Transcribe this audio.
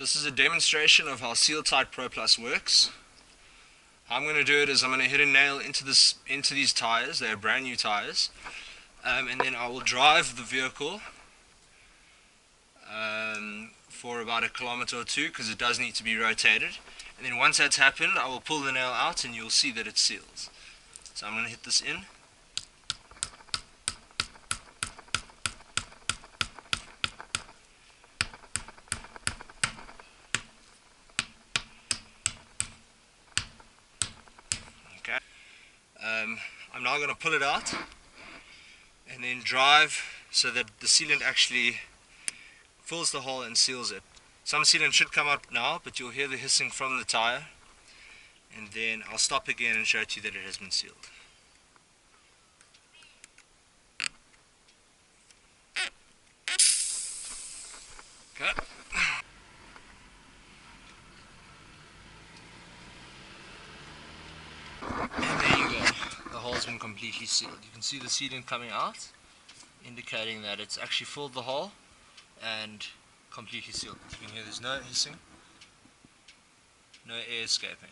This is a demonstration of how Sealtite Pro Plus works. How I'm going to do it is I'm going to hit a nail into this into these tires. They are brand new tires, um, and then I will drive the vehicle um, for about a kilometer or two because it does need to be rotated. And then once that's happened, I will pull the nail out and you'll see that it seals. So I'm going to hit this in. Um, I'm now going to pull it out and then drive so that the sealant actually fills the hole and seals it. Some sealant should come out now, but you'll hear the hissing from the tire. And then I'll stop again and show it to you that it has been sealed. Okay. And there you go. Hole's been completely sealed. You can see the sealant coming out, indicating that it's actually filled the hole and completely sealed. You can hear there's no hissing, no air escaping.